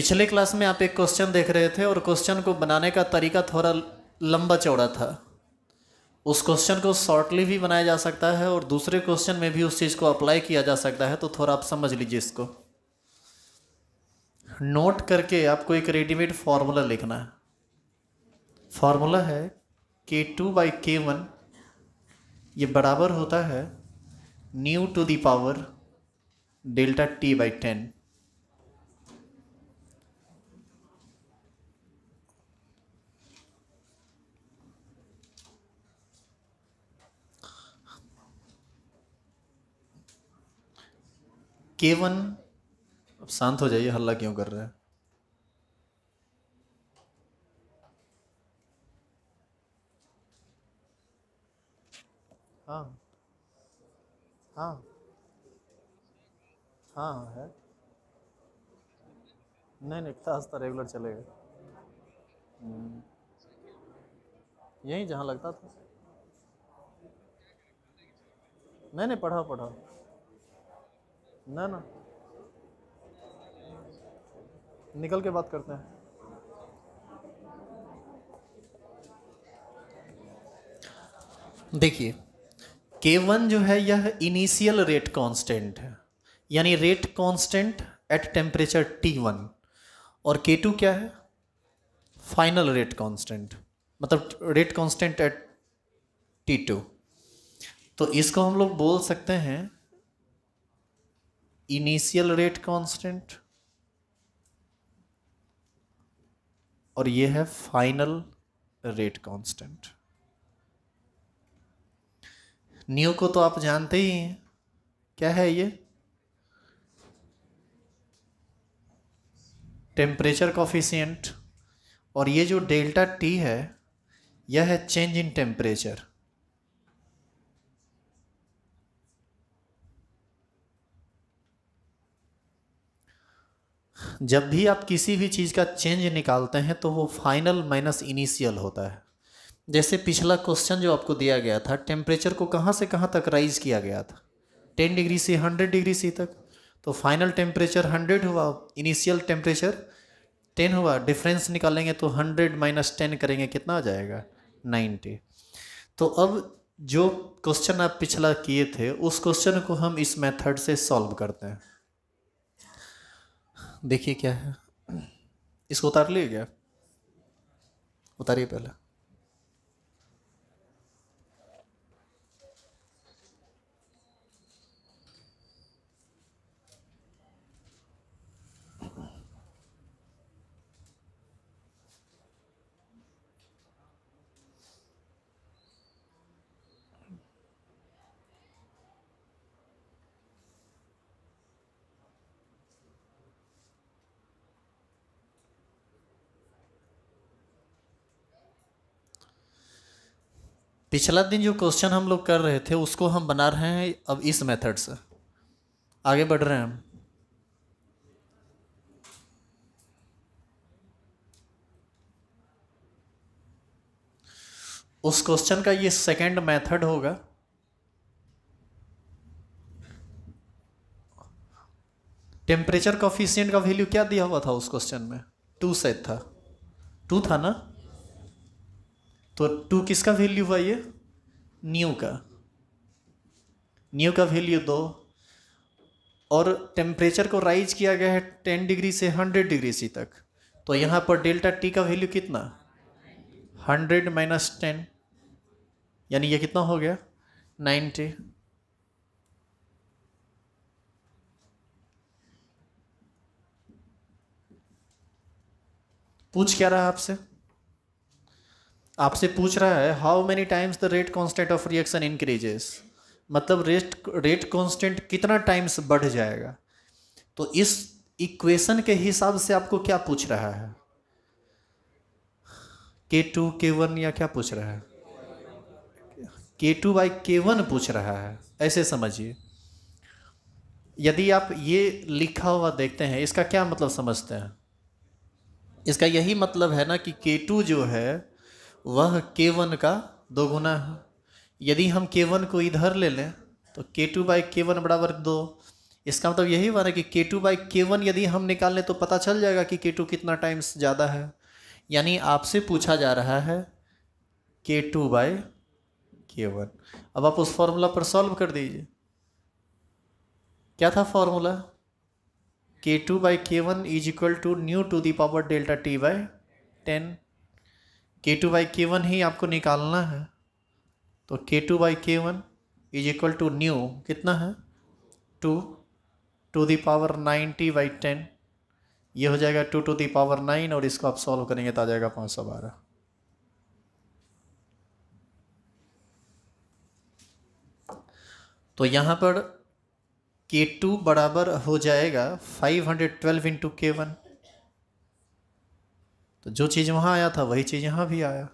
पिछले क्लास में आप एक क्वेश्चन देख रहे थे और क्वेश्चन को बनाने का तरीका थोड़ा लंबा चौड़ा था। उस क्वेश्चन को शॉर्टली भी बनाया जा सकता है और दूसरे क्वेश्चन में भी उस चीज़ को अप्लाई किया जा सकता है तो थोड़ा आप समझ लीजिए इसको। नोट करके आपको एक रेडीमेड फॉर्मूला लिखना है। फॉर्मूला है के टू बाई के वन, ये बराबर होता है mu to the power delta T by ten. K one अब शांत हो जाइए हल्ला क्यों कर रहे हैं? हाँ। हाँ। हाँ हाँ। नहीं नहीं क्लास तो रेगुलर चलेगा। हम्म, यहीं जहाँ लगता था। नहीं नहीं पढ़ाओ पढ़ाओ। ना ना। निकल के बात करते हैं। देखिए के वन जो है, यह इनिशियल रेट कांस्टेंट है। यानी rate constant at temperature T one और के टू क्या है? फाइनल रेट कांस्टेंट मतलब rate constant at T two तो इसको हम लोग बोल सकते हैं इनिशियल रेट कांस्टेंट और ये है फाइनल रेट कांस्टेंट न्यू को तो आप जानते ही हैं। क्या है ये? टेम्परेचर कॉफिशियंट और ये जो डेल्टा टी है, यह है चेंज इन टेम्परेचर जब भी आप किसी भी चीज़ का चेंज निकालते हैं तो वो फाइनल माइनस इनिशियल होता है। जैसे पिछला क्वेश्चन जो आपको दिया गया था टेम्परेचर को कहाँ से कहाँ तक राइज किया गया था? टेन डिग्री से हंड्रेड डिग्री सी तक। तो फाइनल टेम्परेचर हंड्रेड हुआ इनिशियल टेम्परेचर टेन हुआ डिफरेंस निकालेंगे तो हंड्रेड माइनस टेन करेंगे, कितना आ जाएगा? नाइन्टी तो अब जो क्वेश्चन आप पिछला किए थे, उस क्वेश्चन को हम इस मेथड से सॉल्व करते हैं। देखिए क्या है। इसको उतार लिए क्या? उतारिए पहले। पिछला दिन जो क्वेश्चन हम लोग कर रहे थे, उसको हम बना रहे हैं अब इस मेथड से। आगे बढ़ रहे हैं हम। उस क्वेश्चन का ये सेकंड मेथड होगा। टेम्परेचर कॉफिशियंट का वैल्यू क्या दिया हुआ था उस क्वेश्चन में? टू सेट था। टू था ना? तो टू किसका वैल्यू हुआ ये? न्यू का। न्यू का वैल्यू दो। और टेम्परेचर को राइज किया गया है टेन डिग्री से हंड्रेड डिग्री सी तक। तो यहाँ पर डेल्टा टी का वैल्यू कितना? हंड्रेड माइनस टेन यानी ये कितना हो गया? नाइन्टी पूछ क्या रहा आपसे? आपसे पूछ रहा है how many times the rate constant of reaction increases मतलब रेट रेट कांस्टेंट कितना टाइम्स बढ़ जाएगा? तो इस इक्वेशन के हिसाब से आपको क्या पूछ रहा है? के टू के वन या क्या पूछ रहा है? के टू बाई के वन पूछ रहा है, ऐसे समझिए। यदि आप ये लिखा हुआ देखते हैं, इसका क्या मतलब समझते हैं? इसका यही मतलब है ना कि के टू जो है वह के वन का दोगुना है। यदि हम के वन को इधर ले लें तो K two by K one बराबर दो। इसका मतलब यही हुआ ना कि के टू बाई के वन यदि हम निकाल लें तो पता चल जाएगा कि के टू कितना टाइम्स ज़्यादा है। यानी आपसे पूछा जा रहा है के टू बाई के वन अब आप उस फॉर्मूला पर सॉल्व कर दीजिए। क्या था formula K two by K one is equal to mu to the power delta T by ten K two by K one ही आपको निकालना है। तो K two by K one is equal to mu कितना है? Two to the power ninety by ten ये हो जाएगा two to the power nine और इसको आप सॉल्व करेंगे तो आ जाएगा पाँच सौ बारह। तो यहाँ पर के टू बराबर हो जाएगा five hundred twelve into K one तो जो चीज़ वहाँ आया था, वही चीज़ यहाँ भी आया।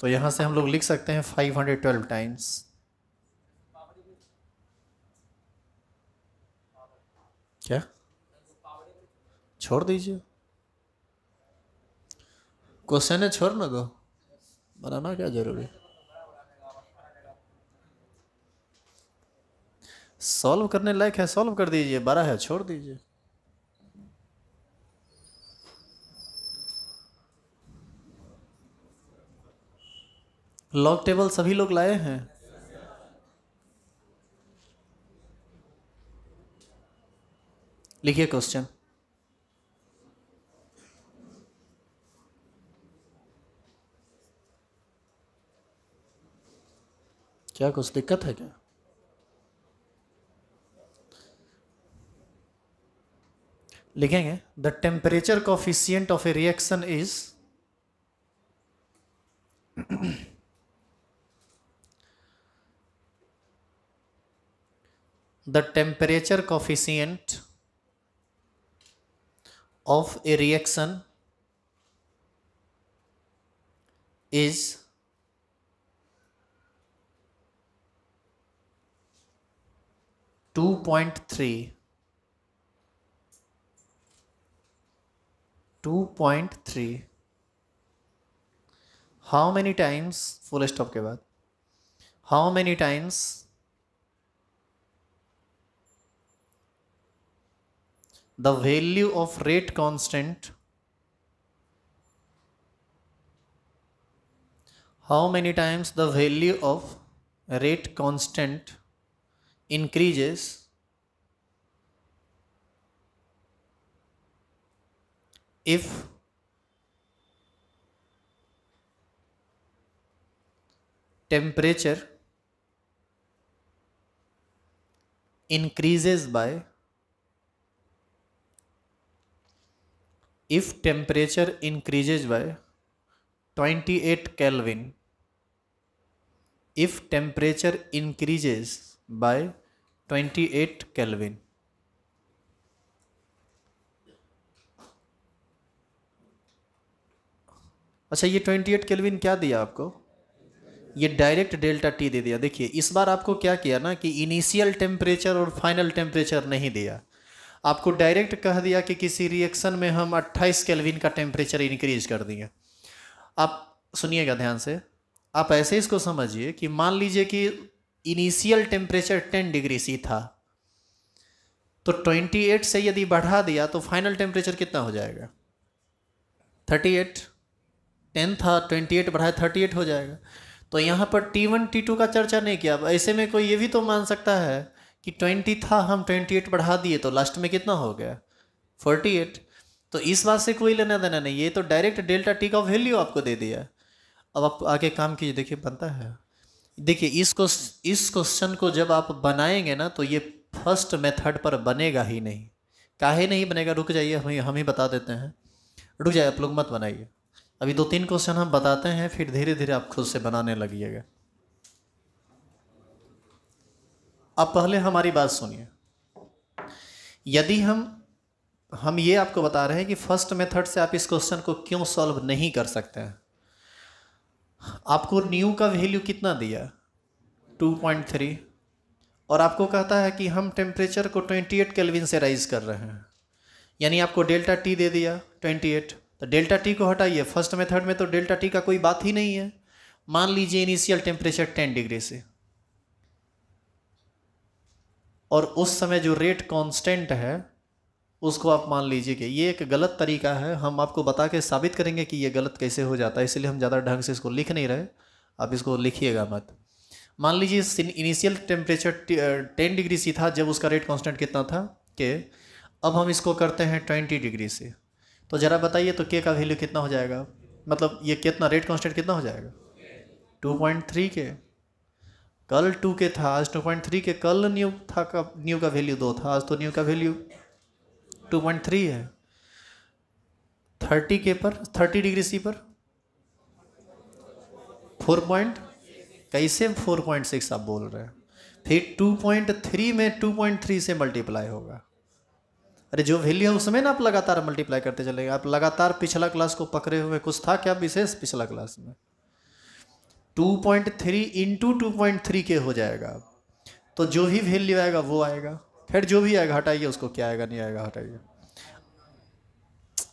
तो यहाँ से हम लोग लिख सकते हैं फाइव हंड्रेड ट्वेल्व टाइम्स क्या? छोड़ दीजिए। क्वेश्चन है, छोड़ ना दो। बनाना क्या ज़रूरी? सॉल्व करने लायक है, सॉल्व कर दीजिए। बड़ा है, छोड़ दीजिए। लॉग टेबल सभी लोग लाए हैं? लिखिए क्वेश्चन क्या कुछ दिक्कत है क्या? लिखेंगे the temperature coefficient of a reaction is the temperature coefficient of a reaction is two point three two point three how many times full stop के बाद how many times the value of rate constant how many times the value of rate constant increases if temperature increases by if temperature increases by 28 Kelvin, if temperature increases by 28 Kelvin. अच्छा ये 28 kelvin क्या दिया आपको? ये direct delta T दे दिया। देखिए, इस बार आपको क्या किया ना कि इनिशियल टेम्परेचर और फाइनल टेम्परेचर नहीं दिया। आपको डायरेक्ट कह दिया कि किसी रिएक्शन में हम 28 केल्विन का टेम्परेचर इंक्रीज कर दिए। आप सुनिएगा ध्यान से। आप ऐसे इसको समझिए कि मान लीजिए कि इनिशियल टेम्परेचर 10 डिग्री सी था। तो 28 से यदि बढ़ा दिया तो फाइनल टेम्परेचर कितना हो जाएगा? 38 10 था 28 बढ़ाया 38 हो जाएगा। तो यहाँ पर T1 T2 का चर्चा नहीं किया। ऐसे में कोई ये भी तो मान सकता है कि 20 था, हम 28 बढ़ा दिए तो लास्ट में कितना हो गया? 48 तो इस बात से कोई लेना देना नहीं, ये तो डायरेक्ट डेल्टा टी का वैल्यू आपको दे दिया। अब आप आगे काम कीजिए, देखिए बनता है। देखिए, इस इस क्वेश्चन को जब आप बनाएँगे ना तो ये फ़र्स्ट मेथड पर बनेगा ही नहीं। काहे नहीं बनेगा? रुक जाइए, हम हम ही बता देते हैं। रुक जाइए, आप लोग मत बनाइए। अभी दो तीन क्वेश्चन हम बताते हैं, फिर धीरे धीरे आप खुद से बनाने लगिएगा। अब पहले हमारी बात सुनिए। यदि हम हम ये आपको बता रहे हैं कि फ़र्स्ट मेथड से आप इस क्वेश्चन को क्यों सॉल्व नहीं कर सकते हैं? आपको न्यू का वैल्यू कितना दिया? 2.3 और आपको कहता है कि हम टेम्परेचर को 28 केल्विन से राइज कर रहे हैं। यानी आपको डेल्टा टी दे दिया 28 तो डेल्टा टी को हटाइए। फ़र्स्ट मेथड में तो डेल्टा टी का कोई बात ही नहीं है। मान लीजिए इनिशियल टेम्परेचर 10 डिग्री से। और उस समय जो रेट कांस्टेंट है, उसको आप मान लीजिए कि ये एक गलत तरीका है। हम आपको बता के साबित करेंगे कि ये गलत कैसे हो जाता है, इसलिए हम ज़्यादा ढंग से इसको लिख नहीं रहे। आप इसको लिखिएगा मत। मान लीजिए initial temperature ten degree C था, जब उसका रेट कांस्टेंट कितना था, के अब हम इसको करते हैं ट्वेंटी डिग्री से। तो ज़रा बताइए तो के का वैल्यू कितना हो जाएगा? मतलब ये कितना रेट कांस्टेंट कितना हो जाएगा? टू पॉइंट थ्री के कल टू के था, आज टू पॉइंट थ्री के, कल न्यू था का न्यू का वैल्यू दो था, आज तो न्यू का वैल्यू टू पॉइंट थ्री है। थर्टी के पर, थर्टी डिग्री सी पर, फोर पॉइंट, कैसे फोर पॉइंट सिक्स आप बोल रहे हैं? फिर टू पॉइंट थ्री में टू पॉइंट थ्री से मल्टीप्लाई होगा। अरे जो वैल्यू है उसमें ना आप लगातार मल्टीप्लाई करते चलेंगे। आप लगातार पिछला क्लास को पकड़े हुए कुछ था क्या विशेष पिछला क्लास में? Two point three into two के हो जाएगा। तो जो भी वैल्यू आएगा वो आएगा। फिर जो भी आएगा, हटाइए उसको। क्या आएगा, नहीं आएगा, हटाइए।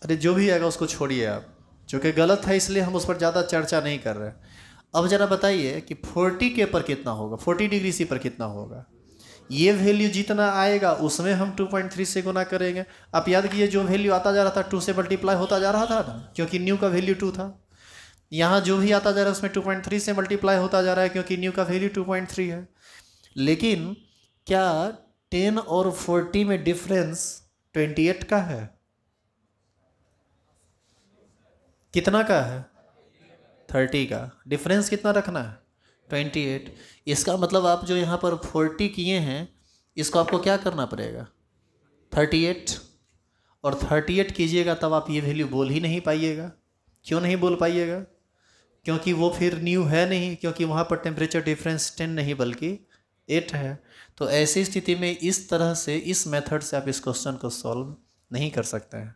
अरे, जो भी आएगा उसको छोड़िए आप। जो कि गलत है, इसलिए हम उस पर ज़्यादा चर्चा नहीं कर रहे। अब ज़रा बताइए कि फोर्टी के पर कितना होगा? फोर्टी डिग्री सी पर कितना होगा? ये वैल्यू जितना आएगा, उसमें हम 2.3 से गुना करेंगे। आप याद कीजिए, जो वैल्यू आता जा रहा था टू से मल्टीप्लाई होता जा रहा था ना, क्योंकि न्यू का वैल्यू टू था। यहाँ जो भी आता जा रहा है, उसमें 2.3 से मल्टीप्लाई होता जा रहा है, क्योंकि न्यू का वैल्यू 2.3 है। लेकिन क्या 10 और 40 में डिफरेंस 28 का है? कितना का है? 30 का। डिफरेंस कितना रखना है? 28 इसका मतलब आप जो यहाँ पर 40 किए हैं, इसको आपको क्या करना पड़ेगा? 38 और 38 कीजिएगा, तब आप ये वैल्यू बोल ही नहीं पाइएगा। क्यों नहीं बोल पाइएगा? क्योंकि वो फिर न्यू है नहीं, क्योंकि वहाँ पर टेम्परेचर डिफरेंस टेन नहीं, बल्कि एट है। तो ऐसी स्थिति में इस तरह से, इस मेथड से आप इस क्वेश्चन को सॉल्व नहीं कर सकते हैं।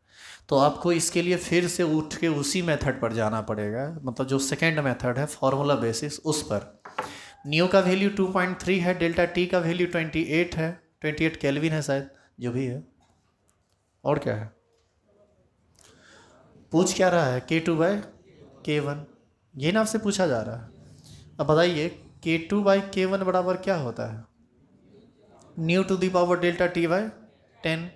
तो आपको इसके लिए फिर से उठ के उसी मेथड पर जाना पड़ेगा। मतलब जो सेकेंड मेथड है फॉर्मूला बेसिस उस पर। न्यू का वैल्यू 2.3 है डेल्टा टी का वैल्यू 28 है 28 केल्विन है शायद, जो भी है। और क्या है? पूछ क्या रहा है? के टू बाय के वन ये ना आपसे पूछा जा रहा है। अब बताइए के टू बाई के वन बराबर क्या होता है? Nu to the power delta T by ten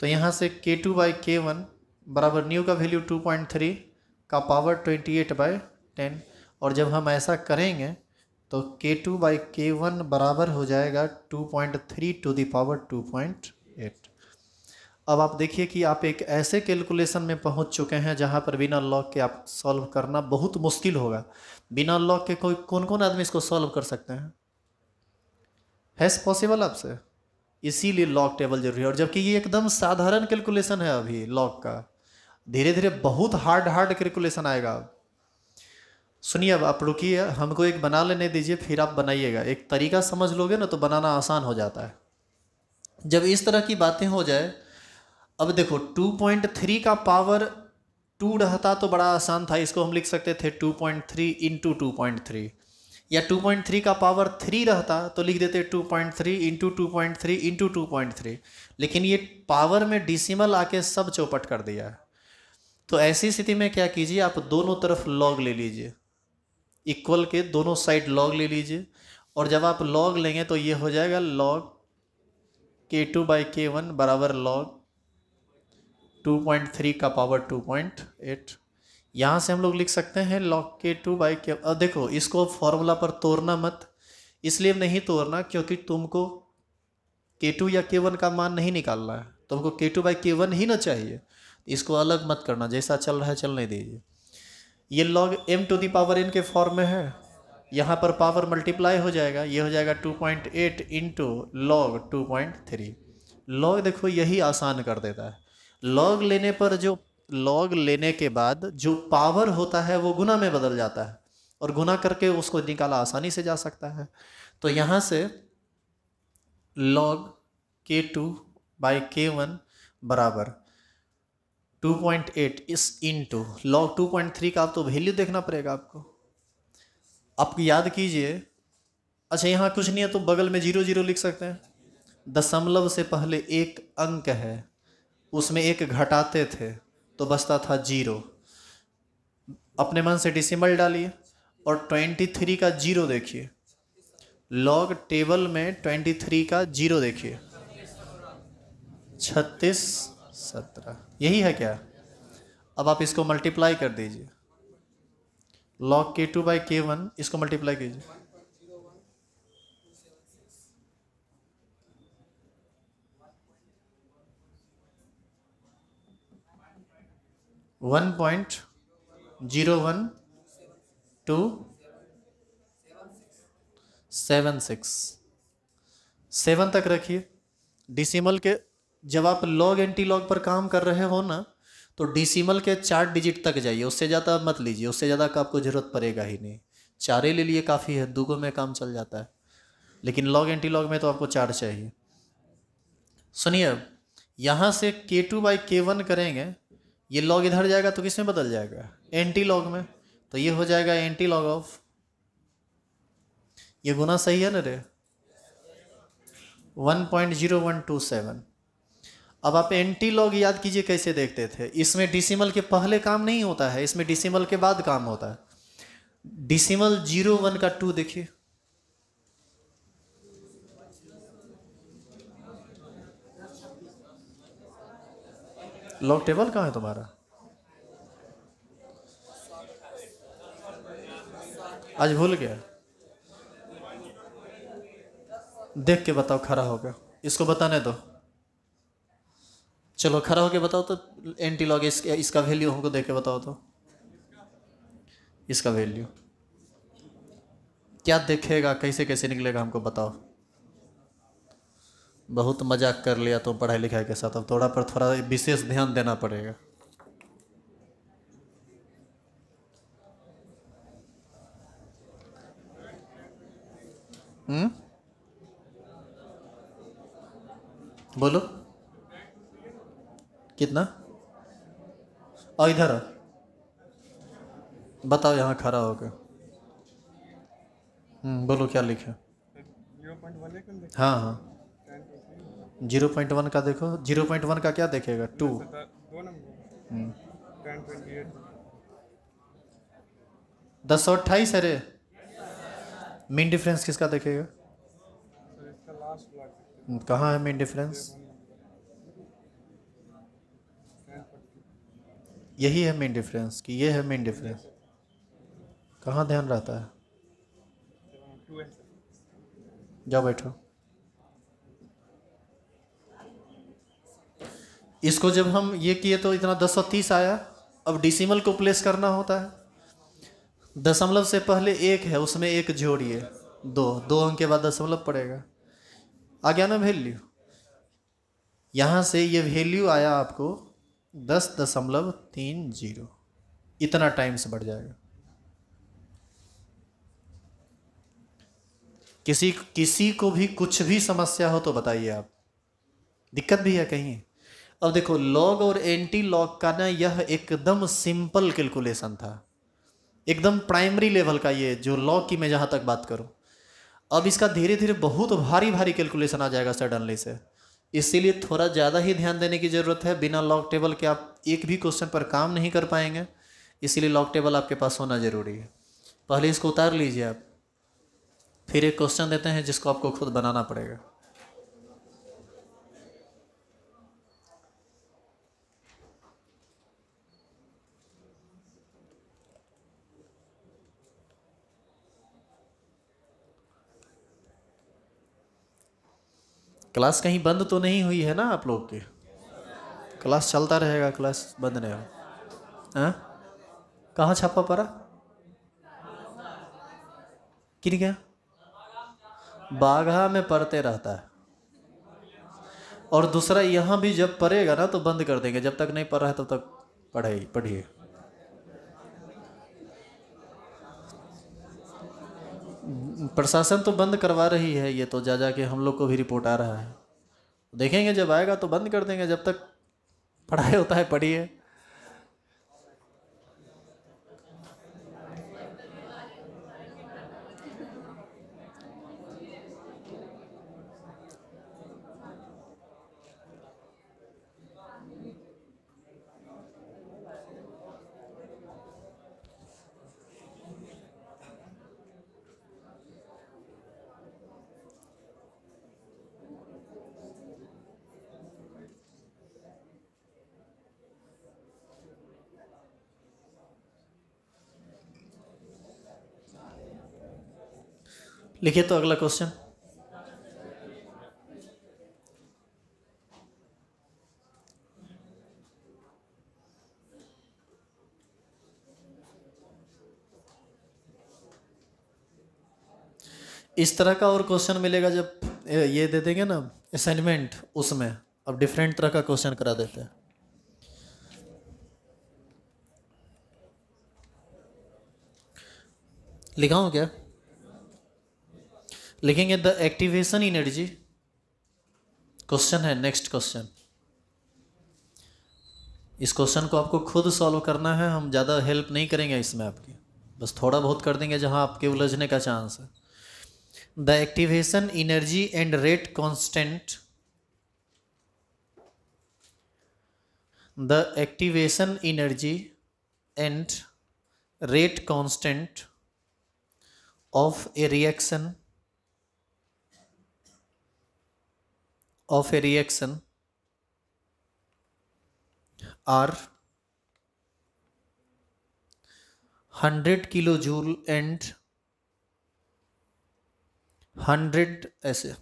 तो यहाँ से K two by K one बराबर न्यू का वैल्यू टू पॉइंट थ्री का power twenty eight by ten और जब हम ऐसा करेंगे तो K two by K one बराबर हो जाएगा two point three to the power two point अब आप देखिए कि आप एक ऐसे कैलकुलेशन में पहुँच चुके हैं जहाँ पर बिना लॉग के आप सॉल्व करना बहुत मुश्किल होगा। बिना लॉग के कोई कौन कौन आदमी इसको सॉल्व कर सकते हैं? हैज़ पॉसिबल आपसे? इसीलिए लॉग टेबल ज़रूरी है। और जबकि ये एकदम साधारण कैलकुलेशन है अभी लॉग का। धीरे धीरे बहुत हार्ड हार्ड कैलकुलेशन आएगा। सुनिए अब, आप रुकिए, हमको एक बना लेने दीजिए, फिर आप बनाइएगा। एक तरीका समझ लोगे ना तो बनाना आसान हो जाता है। जब इस तरह की बातें हो जाए अब देखो 2.3 का पावर टू रहता तो बड़ा आसान था, इसको हम लिख सकते थे 2.3 point three into two point three या 2.3 का पावर थ्री रहता तो लिख देते 2.3 point three into two point three into two point three लेकिन ये पावर में डिसिमल आके सब चौपट कर दिया। है तो ऐसी स्थिति में क्या कीजिए, आप दोनों तरफ़ लॉग ले लीजिए। इक्वल के दोनों साइड लॉग ले लीजिए। और जब आप लॉग लेंगे तो ये हो जाएगा log K two by K one बराबर लॉग टू पॉइंट थ्री का पावर टू पॉइंट एट यहाँ से हम लोग लिख सकते हैं लॉग के टू बाई के अब देखो, इसको फॉर्मूला पर तोड़ना मत। इसलिए नहीं तोड़ना, क्योंकि तुमको के टू या के वन का मान नहीं निकालना है। तुमको K two by K one ही ना चाहिए। इसको अलग मत करना, जैसा चल रहा है चलने दीजिए। ये log M to the power n के फॉर्म में है। यहाँ पर पावर मल्टीप्लाई हो जाएगा। ये हो जाएगा two point eight into log two point three log देखो, यही आसान कर देता है। लॉग लेने पर जो लॉग लेने के बाद जो पावर होता है, वो गुना में बदल जाता है और गुना करके उसको निकाला आसानी से जा सकता है। तो यहाँ से log K two by K one बराबर 2.8 इस इन टू लॉग 2.3 का आप तो वैल्यू देखना पड़ेगा आपको। आप याद कीजिए अच्छा यहाँ कुछ नहीं है तो बगल में ज़ीरो ज़ीरो लिख सकते हैं। दशमलव से पहले एक अंक है। उसमें एक घटाते थे तो बचता था ज़ीरो। अपने मन से डिसिमल डालिए और ट्वेंटी थ्री का ज़ीरो देखिए। लॉग टेबल में ट्वेंटी थ्री का ज़ीरो देखिए। छत्तीस, सत्रह। यही है क्या? अब आप इसको मल्टीप्लाई कर दीजिए। Log K two by K one इसको मल्टीप्लाई कीजिए। One point zero one two seven six seven तक रखिए। डिसिमल के जब आप लॉग एंटी लॉग पर काम कर रहे हो ना तो डिसिमल के चार डिजिट तक जाइए। उससे ज़्यादा मत लीजिए। उससे ज़्यादा का आपको ज़रूरत पड़ेगा ही नहीं। चारे ले लिए काफ़ी है। दूगो में काम चल जाता है। लेकिन लॉग एंटी लॉग में तो आपको चार चाहिए। सुनिए अब, यहाँ से K two by K one करेंगे। ये लॉग इधर जाएगा तो किसमें बदल जाएगा? एंटी लॉग में। तो ये हो जाएगा एंटी लॉग ऑफ़ ये गुना सही है ना रे? One point zero one two seven अब आप एंटी लॉग याद कीजिए कैसे देखते थे। इसमें डिसिमल के पहले काम नहीं होता है, इसमें डिसिमल के बाद काम होता है। डिसिमल ज़ीरो वन का टू देखिए। लॉग टेबल कहाँ है तुम्हारा? आज भूल गया। देख के बताओ खड़ा होकर इसको बताने दो। चलो खड़ा होके बताओ तो एंटी लॉग इस, इसका वैल्यू हमको देख के बताओ तो। इसका वैल्यू क्या देखेगा कैसे कैसे निकलेगा हमको बताओ। बहुत मज़ाक कर लिया तो पढ़ाई लिखाई के साथ। अब थोड़ा पर थोड़ा विशेष ध्यान देना पड़ेगा। हम्म? बोलो। कितना? और इधर बताओ यहाँ खड़ा होकर हम्म बोलो क्या लिखे? हाँ हाँ। ज़ीरो पॉइंट वन का देखो। ज़ीरो पॉइंट वन का क्या देखेगा? टू। दस सौ अट्ठाईस अरे मेन डिफरेंस किसका देखेगा? कहाँ है मेन डिफरेंस यही है मेन डिफरेंस कि ये है मेन डिफरेंस कहाँ ध्यान रहता है? जाओ बैठो। इसको जब हम ये किए तो इतना दस सौ तीस आया। अब डिसिमल को प्लेस करना होता है। दशमलव से पहले एक है, उसमें एक जोड़िए। दो। दो अंक के बाद दशमलव पड़ेगा। आ गया ना वैल्यू यहाँ से ये वैल्यू आया आपको दस दशमलव तीन ज़ीरो। इतना टाइम से बढ़ जाएगा। किसी किसी को भी कुछ भी समस्या हो तो बताइए आप। दिक्कत भी है कहीं? अब देखो लॉग और एंटी लॉग का ना यह एकदम सिंपल कैलकुलेशन था। एकदम प्राइमरी लेवल का ये, जो लॉग की मैं जहाँ तक बात करूँ। अब इसका धीरे धीरे बहुत भारी भारी कैलकुलेशन आ जाएगा सडनली से। इसीलिए थोड़ा ज़्यादा ही ध्यान देने की ज़रूरत है। बिना लॉक टेबल के आप एक भी क्वेश्चन पर काम नहीं कर पाएँगे। इसीलिए लॉक टेबल आपके पास होना ज़रूरी है। पहले इसको उतार लीजिए आप। फिर एक क्वेश्चन देते हैं जिसको आपको खुद बनाना पड़ेगा। क्लास कहीं बंद तो नहीं हुई है ना आप लोग की? क्लास चलता रहेगा, क्लास बंद नहीं हो हाँ? कहाँ छापा पड़ा? किन क्या बाघा में पढ़ते रहता है। और दूसरा यहाँ भी जब पढ़ेगा ना तो बंद कर देंगे। जब तक नहीं पढ़ रहा है तब तो तक पढ़ाई, पढ़िए। प्रशासन तो बंद करवा रही है ये तो जा जा के हम लोग को भी रिपोर्ट आ रहा है। देखेंगे जब आएगा तो बंद कर देंगे, जब तक पढ़ाई होता है, पढ़िए। लिखिए तो अगला क्वेश्चन इस तरह का और क्वेश्चन मिलेगा जब ये दे देंगे ना असाइनमेंट उसमें। अब डिफरेंट तरह का क्वेश्चन करा देते हैं। लिखा क्या? लिखेंगे द एक्टिवेशन एनर्जी क्वेश्चन है नेक्स्ट क्वेश्चन इस क्वेश्चन को आपको खुद सॉल्व करना है, हम ज़्यादा हेल्प नहीं करेंगे इसमें आपकी। बस थोड़ा बहुत कर देंगे जहाँ आपके उलझने का चांस है। The activation energy and rate constant. The activation energy and rate constant of a reaction of a reaction are 100 kJ and 100 SA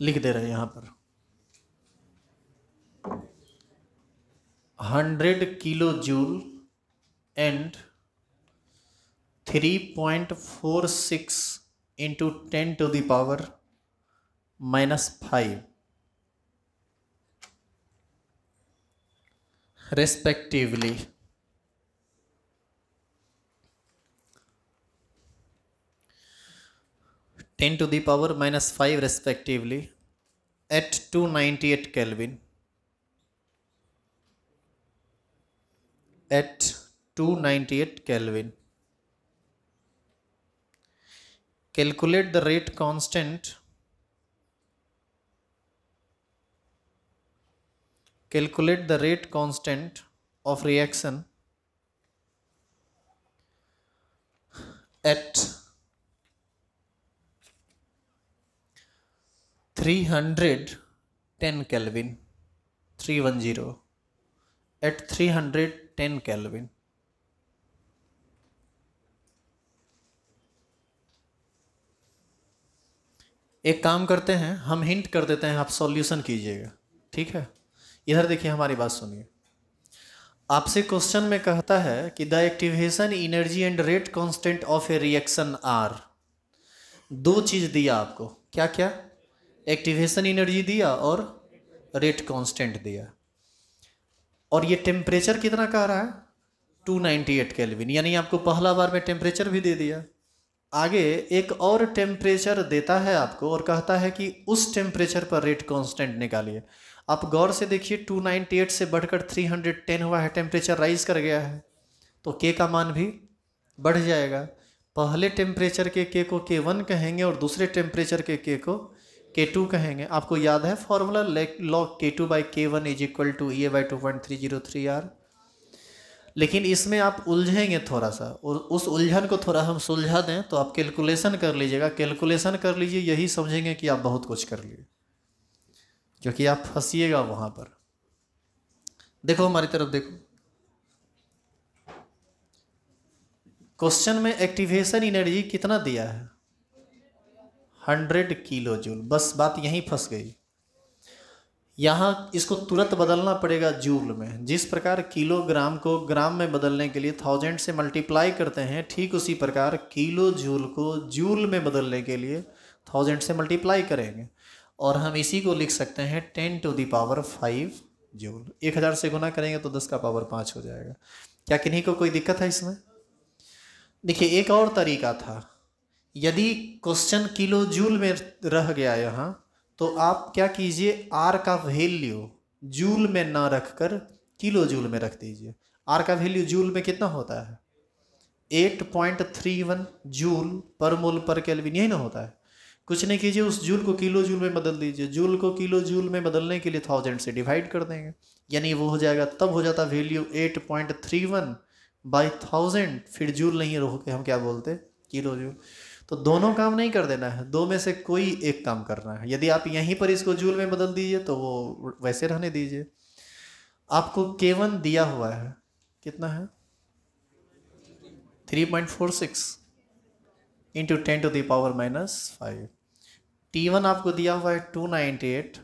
लिख दे रहे हैं यहाँ पर। 100 kilo joule and 3.46 point four six into 10 to the power minus 5 respectively. Ten to the power minus five respectively at two ninety eight Kelvin. At two ninety eight Kelvin. Calculate the rate constant calculate the rate constant of reaction at 310 Kelvin 310 at 310 Kelvin एक काम करते हैं, हम hint कर देते हैं, आप solution कीजिएगा। ठीक है? इधर देखिए, हमारी बात सुनिए। आपसे क्वेश्चन में कहता है कि the activation energy and rate constant of a reaction are दो चीज़ दिया आपको। क्या क्या एक्टिवेशन एनर्जी दिया और रेट कांस्टेंट दिया। और ये टेम्परेचर कितना कह रहा है? 298 नाइन्टी एट केल्विन यानी आपको पहला बार में टेम्परेचर भी दे दिया। आगे एक और टेम्परेचर देता है आपको और कहता है कि उस टेम्परेचर पर रेट कांस्टेंट निकालिए। आप गौर से देखिए 298 से बढ़कर 310 हुआ है टेम्परेचर राइज कर गया है। तो के का मान भी बढ़ जाएगा। पहले टेम्परेचर के के को के वन कहेंगे और दूसरे टेम्परेचर के के को के टू कहेंगे। आपको याद है formula log K two by K one is equal to E A by two point three zero three R लेकिन इसमें आप उलझेंगे थोड़ा सा और उस उलझन को थोड़ा हम सुलझा दें तो आप कैलकुलेशन कर लीजिएगा। कैलकुलेशन कर लीजिए, यही समझेंगे कि आप बहुत कुछ कर लिए। क्योंकि आप फंसीएगा वहाँ पर। देखो हमारी तरफ़ देखो। क्वेश्चन में एक्टिवेशन एनर्जी कितना दिया है? Hundred kilo joule. बस बात यहीं फंस गई। यहाँ इसको तुरंत बदलना पड़ेगा जूल में। जिस प्रकार किलोग्राम को ग्राम में बदलने के लिए थाउज़ेंड से मल्टीप्लाई करते हैं, ठीक उसी प्रकार किलो जूल को जूल में बदलने के लिए थाउज़ेंड से मल्टीप्लाई करेंगे। और हम इसी को लिख सकते हैं ten to the power five joule. एक हज़ार से गुना करेंगे तो दस का पावर पाँच हो जाएगा। क्या किन्हीं को कोई दिक्कत है इसमें? देखिए, एक और तरीका था। यदि क्वेश्चन किलो जूल में रह गया यहाँ तो आप क्या कीजिए, आर का वैल्यू जूल में ना रख कर किलो जूल में रख दीजिए। आर का वैल्यू जूल में कितना होता है? Eight point three one joule per mole per kelvin, यही ना होता है। कुछ नहीं कीजिए, उस जूल को किलो जूल में बदल दीजिए। जूल को किलो जूल में बदलने के लिए थाउज़ेंड से डिवाइड कर देंगे। यानी वो हो जाएगा, तब हो जाता value eight point three one by thousand फिर जूल नहीं रहो के हम क्या बोलते किलो जूल। तो दोनों काम नहीं कर देना है। दो में से कोई एक काम करना है। यदि आप यहीं पर इसको जूल में बदल दीजिए तो वो वैसे रहने दीजिए। आपको केवन दिया हुआ है। कितना है? Three point four six into ten to the power minus five T one आपको दिया हुआ है टू नाइन्टी एट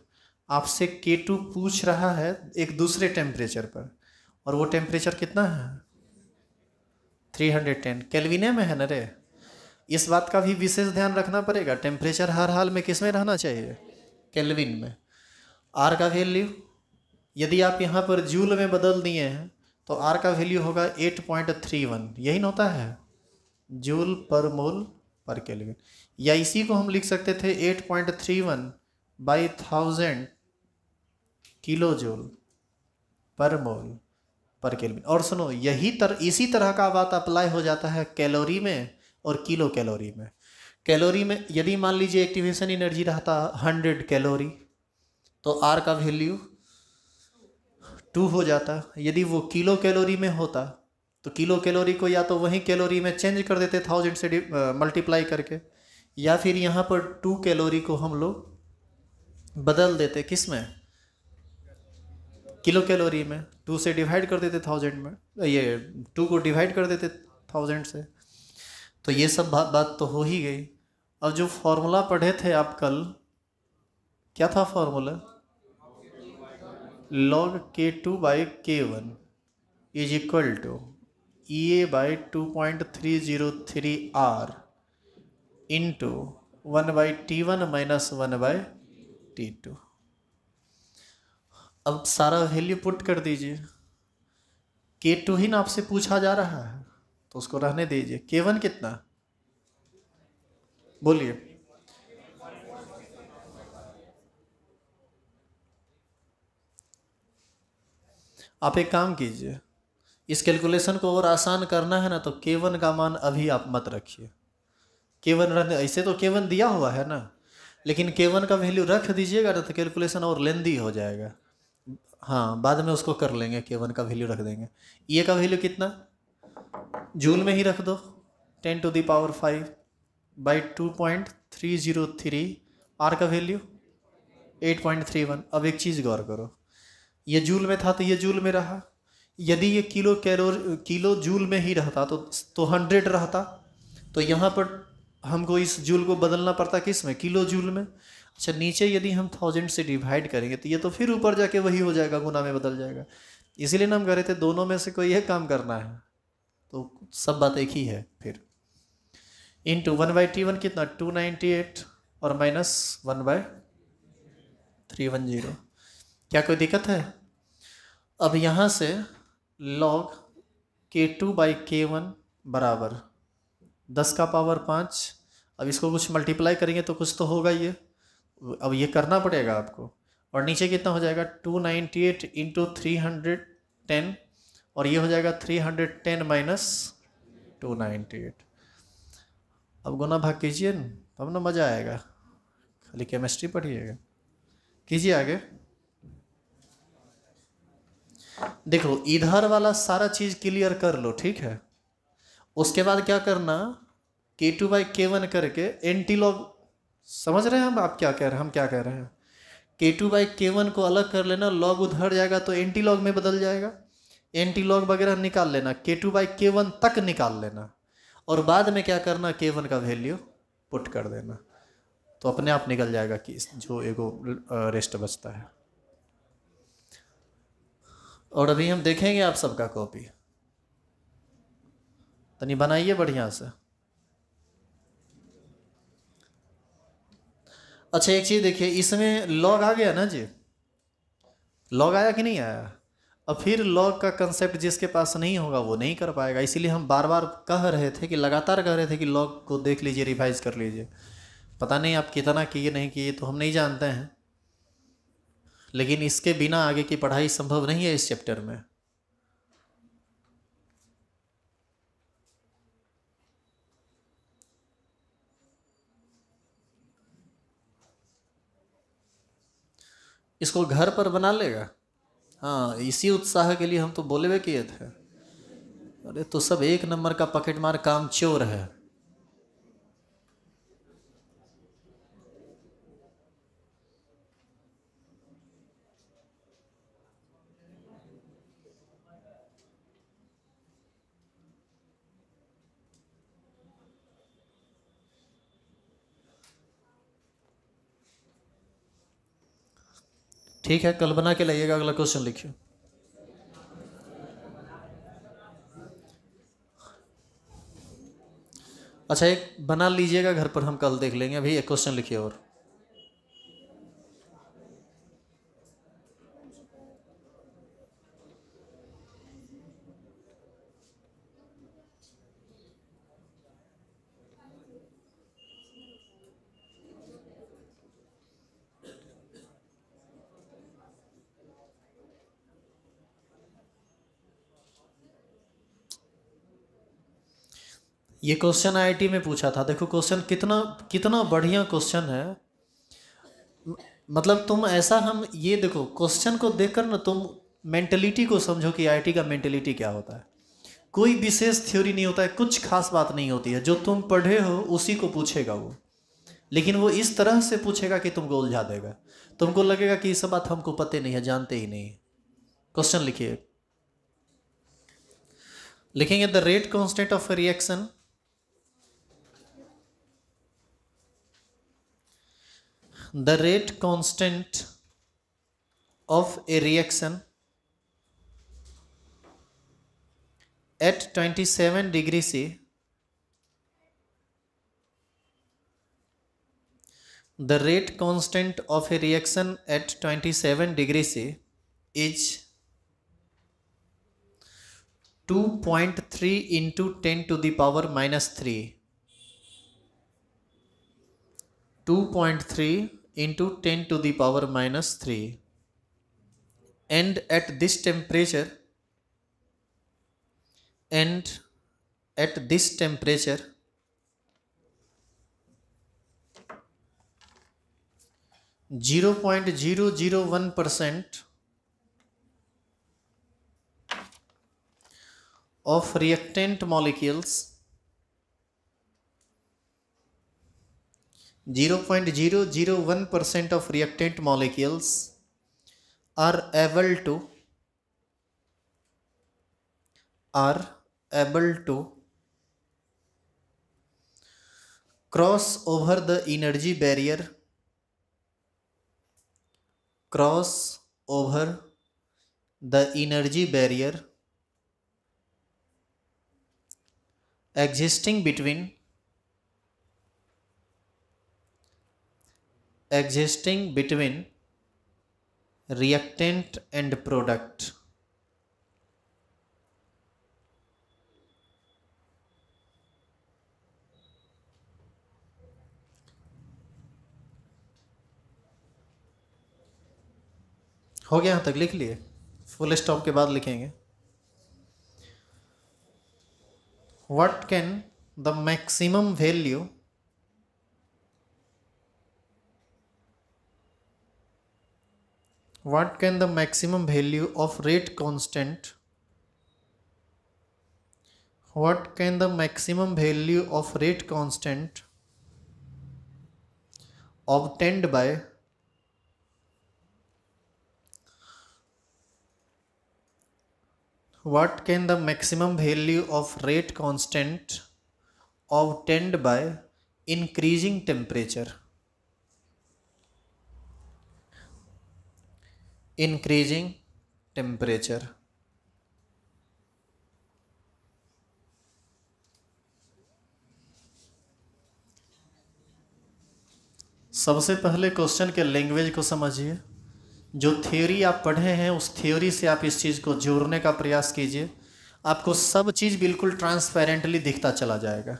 आपसे के टू पूछ रहा है एक दूसरे टेम्परेचर पर। और वो टेम्परेचर कितना है? थ्री हंड्रेड टेन कैलविने में है ना रे? इस बात का भी विशेष ध्यान रखना पड़ेगा। टेम्परेचर हर हाल में किसमें रहना चाहिए? कैलविन में। आर का वैल्यू यदि आप यहाँ पर जूल में बदल दिए हैं तो आर का वैल्यू होगा एट पॉइंट थ्री वन यही न होता है। जूल पर मोल पर केल्विन या इसी को हम लिख सकते थे eight point three one by thousand kilo joule per mole per kelvin और सुनो, यही तर, इसी तरह का बात अप्लाई हो जाता है कैलोरी में और किलो कैलोरी में। कैलोरी में यदि मान लीजिए एक्टिवेशन एनर्जी रहता हंड्रेड कैलोरी तो आर का वैल्यू टू हो जाता। यदि वो किलो कैलोरी में होता तो किलो कैलोरी को या तो वहीं कैलोरी में चेंज कर देते थाउज़ेंड से मल्टीप्लाई करके, या फिर यहाँ पर टू कैलोरी को हम लोग बदल देते किसमें? किलो कैलोरी में। टू से डिवाइड कर देते थाउज़ेंड में ये टू को डिवाइड कर देते थाउज़ेंड से। तो ये सब बात बात तो हो ही गई। अब जो फॉर्मूला पढ़े थे आप कल, क्या था formula log K two by K one is equal to E A by two point three zero three R into one by T one minus one by T two अब सारा वैल्यू पुट कर दीजिए। के to ही ना आपसे पूछा जा रहा है। तो उसको रहने दीजिए। के वन कितना? बोलिए। आप एक काम कीजिए। इस कैलकुलेशन को और आसान करना है ना तो के वन का मान अभी आप मत रखिए। के वन रहने, ऐसे तो के वन दिया हुआ है ना, लेकिन के वन का वैल्यू रख दीजिएगा तो कैलकुलेशन और लेंदी हो जाएगा। हाँ बाद में उसको कर लेंगे के वन का वैल्यू रख देंगे। ये का वैल्यू कितना? जूल में ही रख दो। Ten to the power five by two point three zero three R का value eight point three one. अब एक चीज़ गौर करो। ये जूल में था तो ये जूल में रहा। यदि ये किलो कैलोर, किलो जूल में ही रहता तो तो हंड्रेड रहता। तो यहाँ पर हमको इस जूल को बदलना पड़ता किसमें? किलो जूल में। अच्छा नीचे यदि हम थाउज़ेंड से डिवाइड करेंगे तो ये तो फिर ऊपर जाके वही हो जाएगा, गुना में बदल जाएगा। इसीलिए ना हम कह रहे थे दोनों में से कोई एक काम करना है। तो सब बात एक ही है, फिर। Into one by T one कितना? टू नाइन्टी एट और minus one by three one zero क्या कोई दिक्कत है? अब यहाँ से log K two by K one बराबर। दस का पावर पाँच। अब इसको कुछ मल्टीप्लाई करेंगे तो कुछ तो होगा ये। अब ये करना पड़ेगा आपको। और नीचे कितना हो जाएगा? Two ninety eight into three hundred ten और ये हो जाएगा three hundred ten minus two अब गुना भाग कीजिए, तब ना मज़ा आएगा। खाली केमिस्ट्री पढ़िएगा। कीजिए आगे। देखो इधर वाला सारा चीज़ क्लियर कर लो, ठीक है? उसके बाद क्या करना K two by K one करके एंटी लॉग समझ रहे हैं हम? आप क्या कह रहे हैं? हम क्या कह रहे हैं? के टू बाई के वन को अलग कर लेना लॉग उधर जाएगा तो एंटी लॉग में बदल जाएगा। एंटी लॉग वगैरह निकाल लेना के टू बाई के वन तक निकाल लेना, और बाद में क्या करना के वन का वैल्यू पुट कर देना। तो अपने आप निकल जाएगा कि जो एगो रेस्ट बचता है। और अभी हम देखेंगे आप सबका कॉपी तनी बनाइए बढ़िया से। अच्छा एक चीज़ देखिए, इसमें लॉग आ गया ना जी? लॉग आया कि नहीं आया? अब फिर लॉग का कंसेप्ट जिसके पास नहीं होगा, वो नहीं कर पाएगा। इसीलिए हम बार बार कह रहे थे कि, लगातार कह रहे थे कि लॉग को देख लीजिए रिवाइज कर लीजिए। पता नहीं आप कितना किए, नहीं किए तो हम नहीं जानते हैं। लेकिन इसके बिना आगे की पढ़ाई संभव नहीं है इस चैप्टर में। इसको घर पर बना लेगा? हाँ इसी उत्साह के लिए हम तो बोले हुए किए थे। अरे तो सब एक नंबर का पकेट मार काम चोर है। ठीक है, कल बना के लाइएगा, अगला क्वेश्चन लिखिए। अच्छा एक बना लीजिएगा, घर पर हम कल देख लेंगे। अभी एक क्वेश्चन लिखिए और। ये क्वेश्चन आईआईटी में पूछा था। देखो क्वेश्चन कितना कितना बढ़िया क्वेश्चन है। मतलब तुम ऐसा हम, ये देखो क्वेश्चन को देखकर ना तुम मेंटलिटी को समझो कि आईआईटी का मेंटलिटी क्या होता है। कोई विशेष थ्योरी नहीं होता है, कुछ खास बात नहीं होती है। जो तुम पढ़े हो, उसी को पूछेगा वो। लेकिन वो इस तरह से पूछेगा कि तुमको उलझा देगा। तुमको लगेगा कि ये सब बात हमको पते नहीं है, जानते ही नहीं। क्वेश्चन लिखिए। लिखेंगे the rate constant of reaction the rate constant of a reaction at 27 degree C the rate constant of a reaction at 27 degree C is 2.3 into 10 to the power minus 3 2.3 into 10 to the power minus 3 and at this temperature. And at this temperature. Zero point zero zero one percent of reactant molecules 0.001% of reactant molecules are able to are able to cross over the energy barrier cross over the energy barrier existing between existing between reactant and product हो गया यहाँ तक, लिख लिए। Full stop के बाद लिखेंगे। What can the maximum value what can the maximum value of rate constant? What can the maximum value of rate constant? Obtained by what can the maximum value of rate constant? Obtained by increasing temperature increasing temperature. सबसे पहले question के language को समझिए। जो theory आप पढ़े हैं, उस थ्योरी से आप इस चीज़ को जोड़ने का प्रयास कीजिए। आपको सब चीज़ बिल्कुल ट्रांसपेरेंटली दिखता चला जाएगा।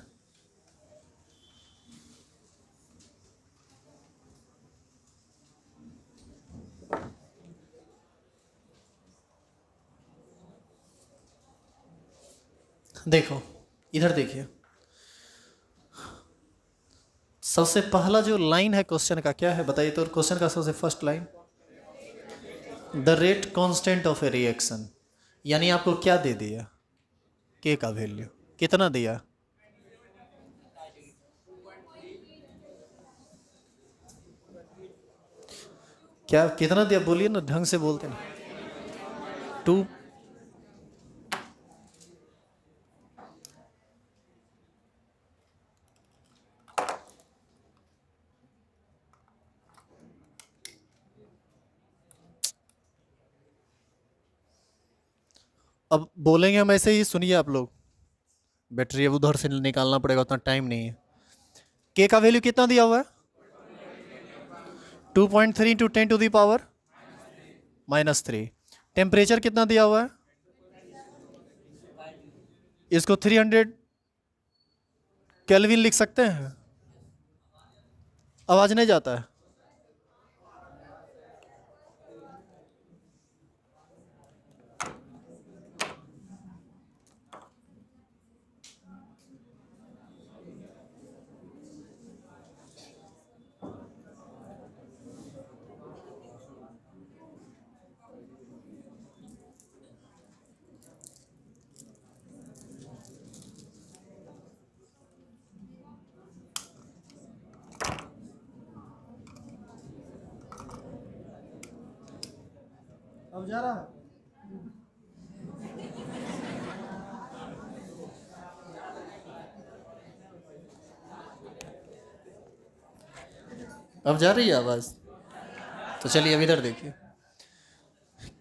देखो, इधर देखिए। सबसे पहला जो लाइन है क्वेश्चन का, क्या है बताइए तो क्वेश्चन का सबसे first line the rate constant of a reaction यानी आपको क्या दे दिया? के का वैल्यू कितना दिया? क्या, कितना दिया? बोलिए ना, ढंग से बोलते ना टू अब बोलेंगे हम ऐसे ही, सुनिए आप लोग। बैटरी अब उधर से निकालना पड़ेगा, उतना टाइम नहीं है। के का वैल्यू कितना दिया हुआ है? Two point three into ten to the power minus three temperature कितना दिया हुआ है? इसको थ्री हंड्रेड कैलविन लिख सकते हैं? आवाज़ नहीं जाता है। अब जा रहा है। अब जा रही है आवाज़? तो चलिए अब इधर देखिए।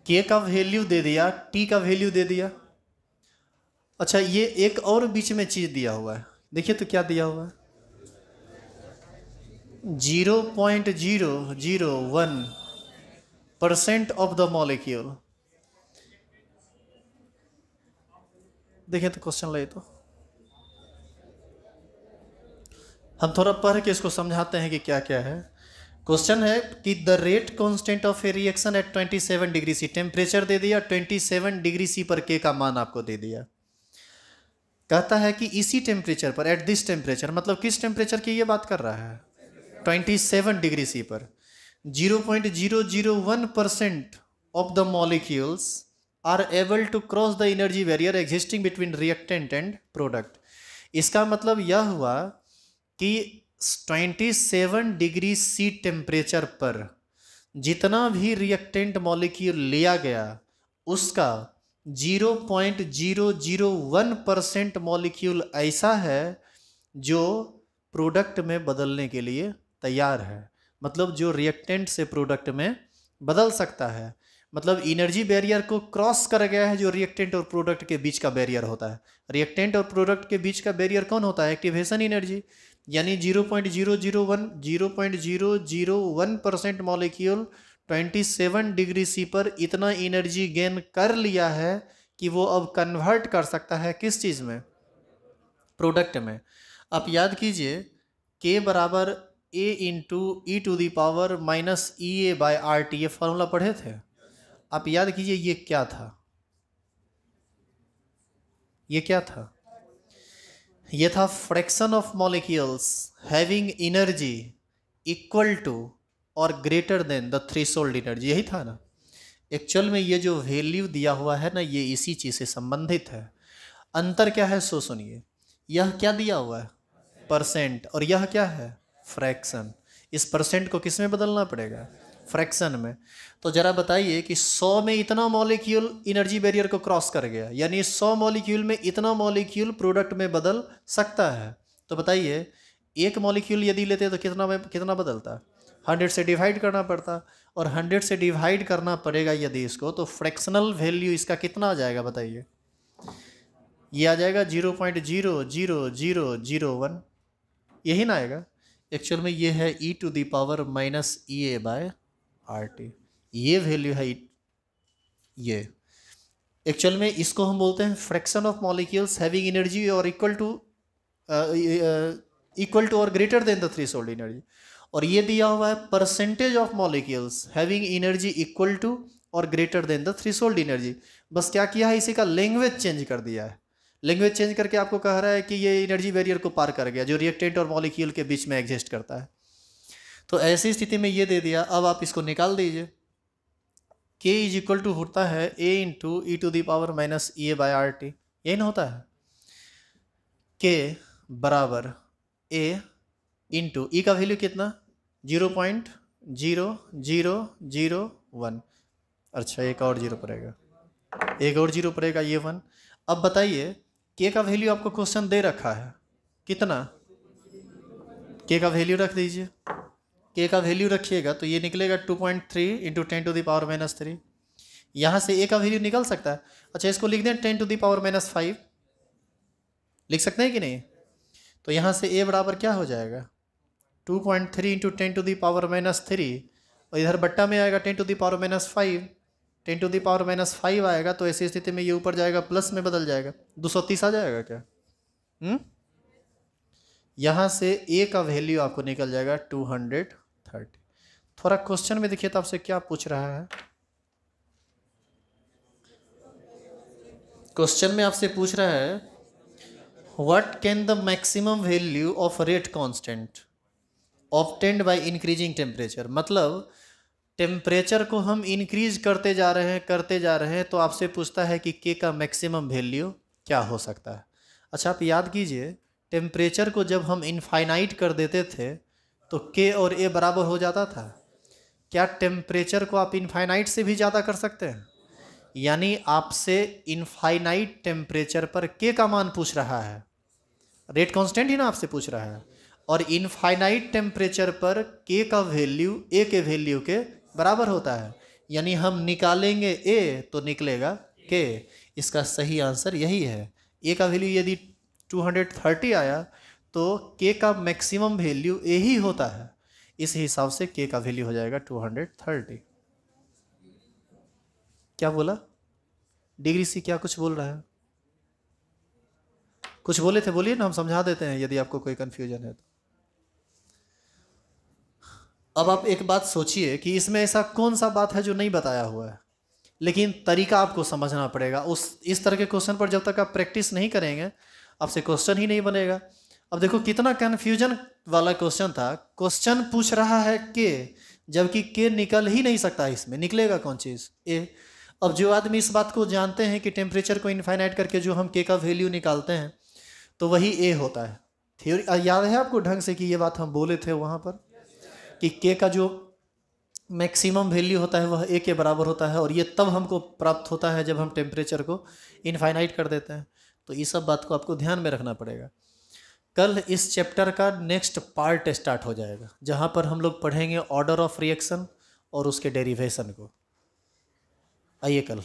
के का वैल्यू दे दिया टी का वैल्यू दे दिया। अच्छा ये एक और बीच में चीज़ दिया हुआ है। देखिए तो क्या दिया हुआ है? Zero point zero zero one percent of the molecule. देखिए तो क्वेश्चन ले तो। हम थोड़ा पढ़ के इसको समझाते हैं कि क्या क्या है। क्वेश्चन है कि the rate constant of a reaction at 27 degree C temperature दे दिया 27 डिग्री सी पर के का मान आपको दे दिया। कहता है कि इसी टेम्परेचर पर, एट दिस टेम्परेचर मतलब किस टेम्परेचर की ये बात कर रहा है? 27 डिग्री सी पर। 0.001 percent of the molecules are able to cross the energy barrier existing between reactant and product इसका मतलब यह हुआ कि 27 डिग्री सी टेम्परेचर पर जितना भी रिएक्टेंट मॉलिक्यूल लिया गया उसका 0.001 परसेंट मॉलिक्यूल ऐसा है जो प्रोडक्ट में बदलने के लिए तैयार है मतलब जो रिएक्टेंट से प्रोडक्ट में बदल सकता है। मतलब इनर्जी बैरियर को क्रॉस कर गया है जो रिएक्टेंट और प्रोडक्ट के बीच का बैरियर होता है। रिएक्टेंट और प्रोडक्ट के बीच का बैरियर कौन होता है? एक्टिवेशन एनर्जी यानी zero point zero zero one zero point zero zero one percent molecule twenty seven degree C पर इतना एनर्जी गेन कर लिया है कि वो अब कन्वर्ट कर सकता है किस चीज़ में? प्रोडक्ट में। आप याद कीजिए के बराबर A into e to the power minus E A by R T ये फॉर्मूला पढ़े थे? आप याद कीजिए ये क्या था? ये क्या था? ये था fraction of molecules having energy equal to और greater than the threshold energy यही था ना? एक्चुअल में ये जो वैल्यू दिया हुआ है ना, ये इसी चीज़ से संबंधित है। अंतर क्या है? सो सुनिए। यह क्या दिया हुआ है? परसेंट और यह क्या है? फ्रैक्शन। इस परसेंट को किसमें बदलना पड़ेगा? फ्रैक्शन में। तो ज़रा बताइए कि 100 में इतना मॉलिक्यूल इनर्जी बैरियर को क्रॉस कर गया, यानी 100 मॉलिक्यूल में इतना मॉलिक्यूल प्रोडक्ट में बदल सकता है। तो बताइए, एक मॉलिक्यूल यदि लेते तो कितना में, कितना बदलता? हंड्रेड से डिवाइड करना पड़ता, और हंड्रेड से डिवाइड करना पड़ेगा यदि इसको तो फ्रैक्शनल वैल्यू इसका कितना आ जाएगा बताइए? ये आ जाएगा zero point zero zero zero zero one. यही ना आएगा? एक्चुअल में ये है e to the power minus E A by R T ये वैल्यू है e, ये। एक्चुअल में इसको हम बोलते हैं fraction of molecules having energy और इक्वल टू इक्वल टू और greater than the threshold energy और ये दिया हुआ है percentage of molecules having energy equal to और greater than the threshold energy बस क्या किया है? इसी का लैंग्वेज चेंज कर दिया है। लैंग्वेज चेंज करके आपको कह रहा है कि ये एनर्जी बैरियर को पार कर गया, जो रिएक्टेंट और मॉलिक्यूल के बीच में एग्जिस्ट करता है। तो ऐसी स्थिति में ये दे दिया, अब आप इसको निकाल दीजिए। के इज़ इक्वल टू होता है A into e to the power minus E A by R T यही ना होता है। के बराबर ए इंटू ई का वैल्यू कितना? Zero point zero zero zero one अच्छा एक और ज़ीरो पड़ेगा। एक और ज़ीरो पड़ेगा, ये वन अब बताइए के का वैल्यू आपको क्वेश्चन दे रखा है। कितना? के का वैल्यू रख दीजिए। के का वैल्यू रखिएगा तो ये निकलेगा two point three into ten to the power minus three यहाँ से ए का वैल्यू निकल सकता है। अच्छा इसको लिख दें ten to the power minus five लिख सकते हैं कि नहीं? तो यहाँ से ए बराबर क्या हो जाएगा? Two point three into ten to the power minus three और इधर बट्टा में आएगा ten to the power minus five ten to the power minus five आएगा तो ऐसी स्थिति में ये ऊपर जाएगा, प्लस में बदल जाएगा। दो सौ तीस आ जाएगा क्या? हम्म? यहाँ से ए का वैल्यू आपको निकल जाएगा टू हंड्रेड थर्टी थोड़ा क्वेश्चन में देखिए तो आपसे क्या पूछ रहा है? क्वेश्चन में आपसे पूछ रहा है what can the maximum value of rate constant obtained by increasing temperature मतलब टेम्परेचर को हम इंक्रीज करते जा रहे हैं, करते जा रहे हैं तो आपसे पूछता है कि के का मैक्सिमम वैल्यू क्या हो सकता है? अच्छा आप याद कीजिए टेम्परेचर को जब हम इनफाइनाइट कर देते थे तो के और ए बराबर हो जाता था। क्या टेम्परेचर को आप इनफाइनाइट से भी ज़्यादा कर सकते हैं? यानी आपसे इनफाइनाइट टेम्परेचर पर के का मान पूछ रहा है। रेट कांस्टेंट ही ना आपसे पूछ रहा है। और इनफाइनाइट टेम्परेचर पर के का वैल्यू ए के वैल्यू के बराबर होता है। यानी हम निकालेंगे ए तो निकलेगा के इसका सही आंसर यही है। ए का वैल्यू यदि 230 आया तो के का मैक्सिमम वैल्यू ए ही होता है। इस हिसाब से के का वैल्यू हो जाएगा 230 क्या बोला? डिग्री सी क्या कुछ बोल रहा है? कुछ बोले थे बोलिए ना, हम समझा देते हैं, यदि आपको कोई कंफ्यूजन है तो। अब आप एक बात सोचिए कि इसमें ऐसा कौन सा बात है जो नहीं बताया हुआ है? लेकिन तरीका आपको समझना पड़ेगा। उस, इस तरह के क्वेश्चन पर जब तक आप प्रैक्टिस नहीं करेंगे, आपसे क्वेश्चन ही नहीं बनेगा। अब देखो, कितना कन्फ्यूज़न वाला क्वेश्चन था। क्वेश्चन पूछ रहा है के, जबकि के निकल ही नहीं सकता इसमें। निकलेगा कौन चीज़? ए, अब जो आदमी इस बात को जानते हैं कि टेम्परेचर को इनफाइनाइट करके जो हम के का वैल्यू निकालते हैं तो वही ए होता है। थ्योरी याद है आपको ढंग से कि ये बात हम बोले थे वहाँ पर? कि के का जो मैक्सिमम वैल्यू होता है, वह ए के बराबर होता है और ये तब हमको प्राप्त होता है जब हम टेम्परेचर को इनफाइनाइट कर देते हैं। तो ये सब बात को आपको ध्यान में रखना पड़ेगा। कल इस चैप्टर का नेक्स्ट पार्ट स्टार्ट हो जाएगा, जहाँ पर हम लोग पढ़ेंगे ऑर्डर ऑफ़ रिएक्शन और उसके डेरिवेशन को। आइए कल।